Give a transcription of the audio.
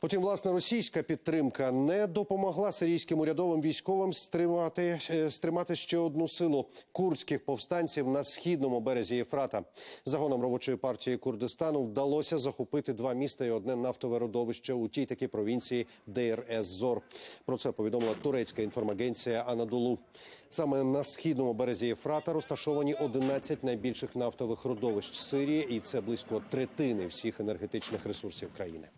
Потім, власне, російська підтримка не допомогла сирійським урядовим військовим стримати, е, стримати ще одну силу курдських повстанців на східному березі Єфрата. Загоном робочої партії Курдистану вдалося захопити два міста і одне нафтове родовище у тій такій провінції ДРС ЗОР. Про це повідомила турецька інформагенція Анадолу. Саме на східному березі Єфрата розташовані 11 найбільших нафтових родовищ Сирії, і це близько третини всіх енергетичних ресурсів країни.